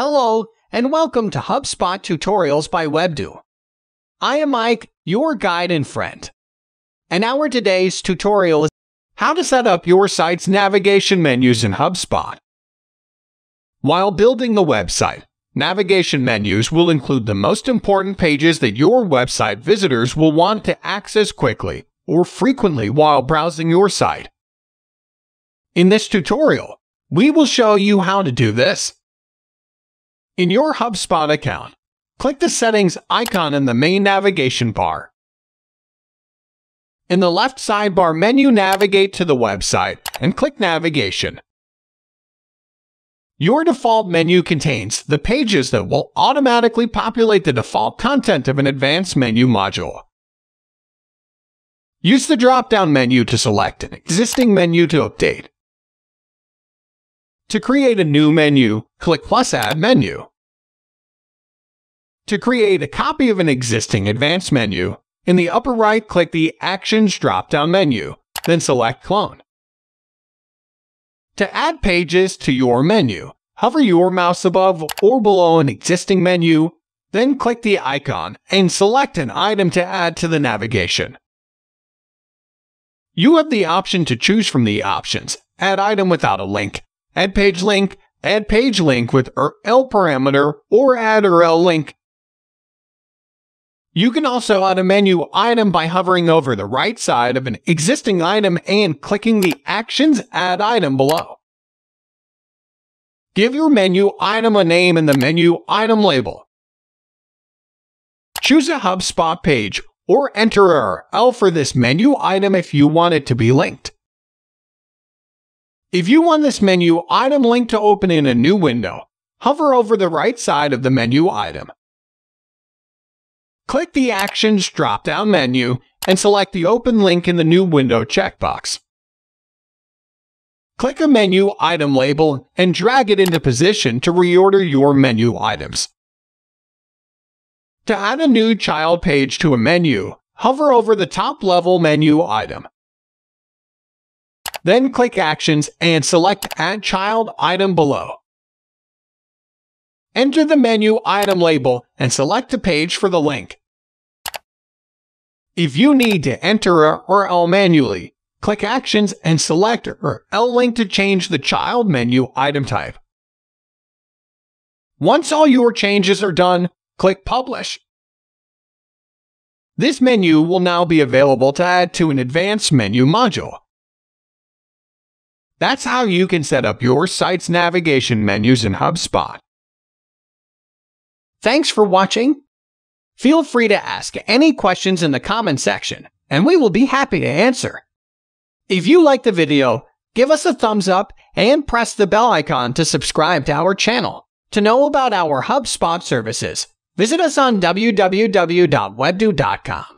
Hello, and welcome to HubSpot Tutorials by Webdew. I am Mike, your guide and friend. And our today's tutorial is how to set up your site's navigation menus in HubSpot. While building the website, navigation menus will include the most important pages that your website visitors will want to access quickly or frequently while browsing your site. In this tutorial, we will show you how to do this. In your HubSpot account, click the Settings icon in the main navigation bar. In the left sidebar menu, navigate to the website and click Navigation. Your default menu contains the pages that will automatically populate the default content of an advanced menu module. Use the drop-down menu to select an existing menu to update. To create a new menu, click plus Add Menu. To create a copy of an existing advanced menu, in the upper right, click the Actions drop-down menu, then select Clone. To add pages to your menu, hover your mouse above or below an existing menu, then click the icon and select an item to add to the navigation. You have the option to choose from the options Add item without a link, Add page link, Add page link with URL parameter, or Add URL link you can also add a menu item by hovering over the right side of an existing item and clicking the Actions Add Item below. Give your menu item a name in the menu item label. Choose a HubSpot page or enter URL for this menu item if you want it to be linked. If you want this menu item link to open in a new window, hover over the right side of the menu item. Click the Actions drop-down menu and select the Open link in the New Window checkbox. Click a menu item label and drag it into position to reorder your menu items. To add a new child page to a menu, hover over the top-level menu item. Then click Actions and select Add Child Item below. Enter the menu item label and select a page for the link. If you need to enter a URL manually, click Actions and select URL link to change the child menu item type. Once all your changes are done, click Publish. This menu will now be available to add to an advanced menu module. That's how you can set up your site's navigation menus in HubSpot. Thanks for watching. Feel free to ask any questions in the comment section, and we will be happy to answer. If you like the video, give us a thumbs up and press the bell icon to subscribe to our channel. To know about our HubSpot services, visit us on www.webdew.com.